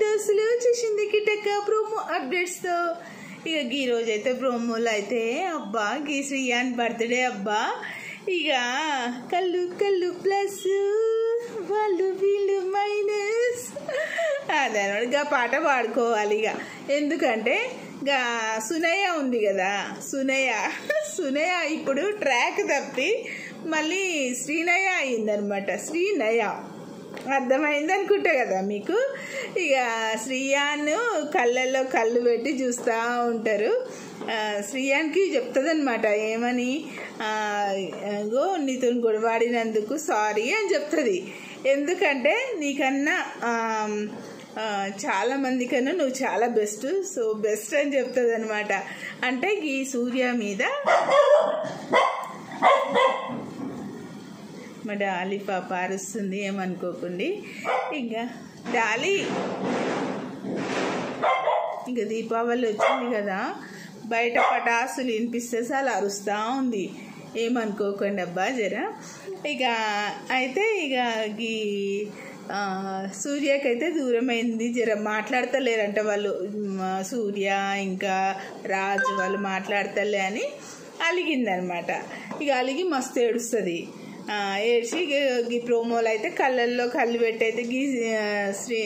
దోస్తులు చూసింది కిటక ప్రోమో అప్డేట్స్తో. ఇక ఈ రోజు అయితే ప్రోమోలో అయితే అబ్బా గీ శ్రీయాన్ బర్త్డే అబ్బా. ఇక కళ్ళు కళ్ళు ప్లస్ వాళ్ళు వీళ్ళు మైనస్ అదే ఇక పాట పాడుకోవాలి ఇక. ఎందుకంటే ఇక సునయ్య ఉంది కదా. సునయ్య సునయ్య ఇప్పుడు ట్రాక్ తప్పి మళ్ళీ శ్రీనయ్య అయిందనమాట. శ్రీనయ్య అర్థమైంది అనుకుంటా కదా మీకు? ఇక శ్రీయాను కళ్ళల్లో కళ్ళు పెట్టి చూస్తూ ఉంటారు. శ్రీయాన్కి చెప్తుందనమాట ఏమని? గో నీతో గొడవాడినందుకు సారీ అని చెప్తుంది. ఎందుకంటే నీకన్నా చాలా మంది కన్నా నువ్వు చాలా బెస్ట్ సో బెస్ట్ అని చెప్తుంది అనమాట అంటే ఈ సూర్య మీద మా డాలి పాప అరుస్తుంది ఏమనుకోకండి. ఇంకా డాలి ఇంకా దీపావళి వచ్చింది కదా బయట పటాసులు వినిపిస్తే చాలా అరుస్తూ ఉంది. ఏమనుకోకండి అబ్బా జర. ఇక అయితే ఇక ఈ సూర్యకైతే దూరమైంది జర. మాట్లాడతలేరంట వాళ్ళు. సూర్య ఇంకా రాజు వాళ్ళు మాట్లాడతలే అని అలిగిందనమాట. ఇక అలిగి మస్తు ఏడుస్తుంది. ఏడ్చి ఈ ప్రోమోలు అయితే కళ్ళల్లో కళ్ళు పెట్టయితే గీ శ్రీ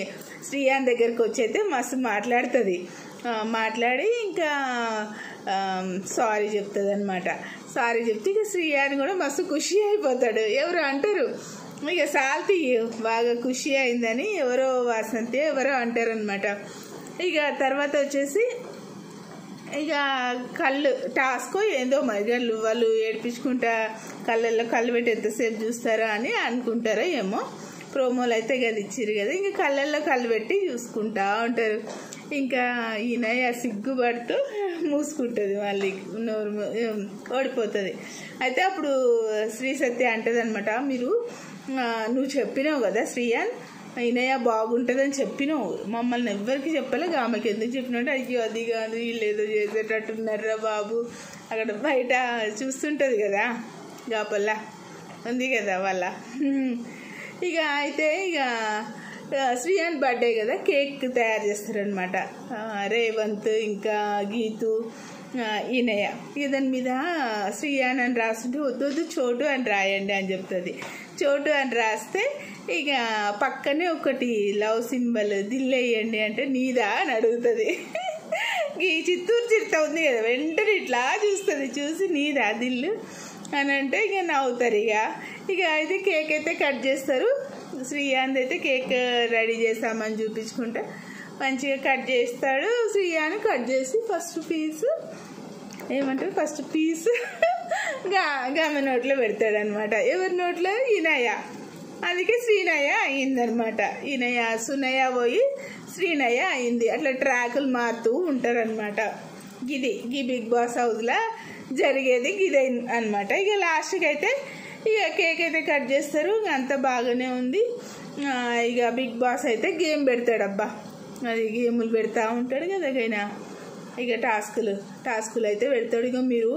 శ్రీయాన్ దగ్గరికి వచ్చి అయితే మస్తు మాట్లాడుతుంది. మాట్లాడి ఇంకా సారీ చెప్తుంది అనమాట సారీ చెప్తే ఇక శ్రీయాన్ కూడా మస్తు ఖుషి అయిపోతాడు. ఎవరు అంటారు? ఇక సాల్తి బాగా ఖుషి అయిందని ఎవరో వాసంతి ఎవరో అంటారనమాట ఇక తర్వాత వచ్చేసి ఇక కళ్ళు టాస్క్ ఏందో మరిగళ్ళు వాళ్ళు ఏడిపించుకుంటా కళ్ళల్లో కళ్ళు పెట్టి ఎంతసేపు చూస్తారా అని అనుకుంటారా ఏమో. ప్రోమోలు అయితే కదా ఇచ్చిర్రు కదా. ఇంకా కళ్ళల్లో కళ్ళు పెట్టి చూసుకుంటా ఉంటారు. ఇంకా ఈయన సిగ్గుపడుతూ మూసుకుంటుంది మళ్ళీ. నోరు ఓడిపోతుంది. అయితే అప్పుడు శ్రీ సత్య అంటదనమాట మీరు నువ్వు చెప్పినావు కదా శ్రీయాన్ అయినయ్య బాగుంటుందని చెప్పినావు. మమ్మల్ని ఎవ్వరికి చెప్పలే. ఆమెకి ఎందుకు చెప్పినట్టు అయ్యో అది కాదు వీళ్ళు ఏదో చేసేటట్టున్నారా బాబు. అక్కడ బయట చూస్తుంటుంది కదా గాపల్లా ఉంది కదా వాళ్ళ. ఇక అయితే ఇక ఆ, శ్రీయాన్ బర్త్డే కదా కేక్ తయారు చేస్తారనమాట రేవంత్ ఇంకా గీతు ఈనయ్య. ఇక దాని మీద శ్రీయాన్ అని రాస్తుంటే వద్దు వద్దు చోటు అని రాయండి అని చెప్తుంది. చోటు అని రాస్తే ఇక పక్కనే ఒకటి లవ్ సింబల్ దిల్లేయండి అంటే నీదా అని అడుగుతుంది. ఈ చిత్తూరు చిరుత ఉంది కదా వెంటనే ఇట్లా చూస్తుంది చూసి నీదా దిల్లు అని అంటే ఇక నవ్వుతారు ఇక. ఇక అయితే కేక్ అయితే కట్ చేస్తారు శ్రీయాంత్ అయితే కేక్ రెడీ చేస్తామని చూపించుకుంటే మంచిగా కట్ చేస్తాడు శ్రీయాని కట్ చేసి ఫస్ట్ పీస్ ఏమంటారు ఫస్ట్ పీస్ గా గామె నోట్లో పెడతాడు అనమాట ఎవరి నోట్లో? ఈనయ్య. అందుకే శ్రీనయ్య అయిందనమాట ఈనయ్య సునయ్య పోయి శ్రీనయ్య అయింది అట్లా ట్రాకులు మారుతూ ఉంటారనమాట. గిది గీ బిగ్ బాస్ హౌస్లో జరిగేది గిది అనమాట. ఇక లాస్ట్కి అయితే ఇక కేక్ అయితే కట్ చేస్తారు. అంత బాగానే ఉంది. ఇక బిగ్ బాస్ అయితే గేమ్ పెడతాడబ్బా. అది గేములు పెడతా ఉంటాడు కదా అయినా ఇక టాస్కులు టాస్కులు అయితే పెడతాడు. ఇక మీరు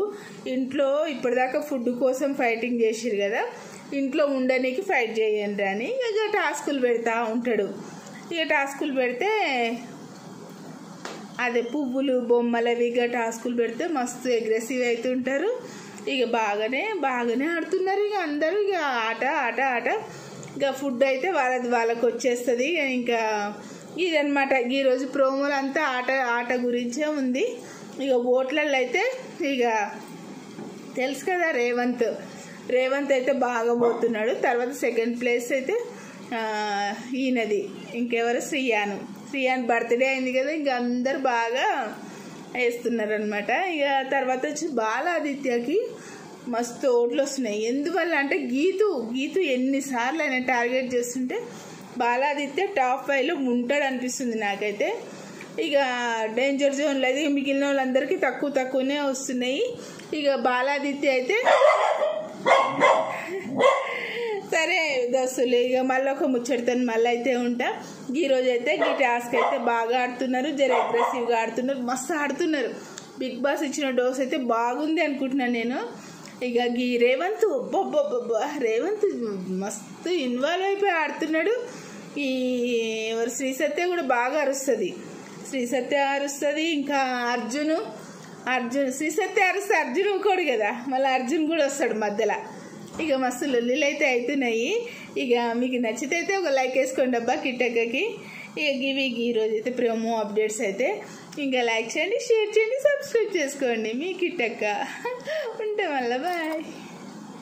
ఇంట్లో ఇప్పటిదాకా ఫుడ్ కోసం ఫైటింగ్ చేసిరు కదా ఇంట్లో ఉండడానికి ఫైట్ చేయండి అని ఇక టాస్కులు పెడతా ఉంటాడు. ఇక టాస్కులు పెడితే అదే పువ్వులు బొమ్మలు అవి ఇక టాస్కులు పెడితే మస్తు అగ్రెసివ్ అవుతుంటారు ఇక బాగానే బాగానే ఆడుతున్నారు ఇక అందరూ. ఇక ఆట ఆట ఆట. ఇక ఫుడ్ అయితే వాళ్ళది వాళ్ళకి వచ్చేస్తుంది ఇంకా ఇదనమాట ఈరోజు ప్రోమోలు అంతా ఆట ఆట గురించే ఉంది. ఇక ఓట్లలో అయితే ఇక తెలుసు కదా రేవంత్. రేవంత్ అయితే బాగా పోతున్నాడు. తర్వాత సెకండ్ ప్లేస్ అయితే ఈయనది. ఇంకెవరు? శ్రీయాను. శ్రీయాన్ బర్త్డే అయింది కదా ఇంక అందరు బాగా వేస్తున్నారు అనమాట ఇక తర్వాత వచ్చి బాలాదిత్యకి మస్తు ఓట్లు వస్తున్నాయి ఎందువల్ల అంటే గీతు గీతు ఎన్నిసార్లు ఆయన టార్గెట్ చేస్తుంటే బాలాదిత్య టాప్ ఫైవ్లో ఉంటాడు అనిపిస్తుంది నాకైతే. ఇక డేంజర్ జోన్లో అయితే మిగిలిన వాళ్ళందరికీ తక్కువ తక్కువనే వస్తున్నాయి. ఇక బాలాదిత్య అయితే సరే దోస్తులు ఇక మళ్ళీ ఒక ముచ్చడితను మళ్ళీ అయితే ఉంటా. ఈ రోజు అయితే ఈ టాస్క్ అయితే బాగా ఆడుతున్నారు జర అగ్రెసివ్గా ఆడుతున్నారు మస్తు ఆడుతున్నారు. బిగ్ బాస్ ఇచ్చిన డోస్ అయితే బాగుంది అనుకుంటున్నాను నేను. ఇక గీ రేవంత్ అబ్బబ్బబ్బబ్బా రేవంత్ మస్తు ఇన్వాల్వ్ అయిపోయి ఆడుతున్నాడు. ఈ ఎవరు శ్రీ సత్య కూడా బాగా అరుస్తుంది. శ్రీ సత్య అరుస్తుంది ఇంకా అర్జును అర్జున్ శ్రీ సత్య అరుస్తే అర్జున్ ఇంకోడు కదా మళ్ళీ అర్జున్ కూడా వస్తాడు మధ్యలో. ఇక మస్తు లొల్లిలు అయితే అవుతున్నాయి ఇక మీకు నచ్చితే అయితే ఒక లైక్ వేసుకోండి అబ్బా కిట్టక్కకి. ఇక గివి ఈరోజు అయితే ప్రోమో అప్డేట్స్ అయితే ఇంకా లైక్ చేయండి షేర్ చేయండి సబ్స్క్రైబ్ చేసుకోండి మీ కిట్టక్క. ఉంటే మళ్ళీ బాయ్.